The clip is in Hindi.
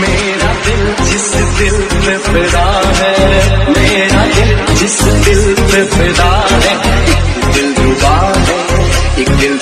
मेरा दिल जिस दिल पे फिदा है, मेरा दिल जिस दिल पे फिदा है, एक दिल रुबा है, एक दिल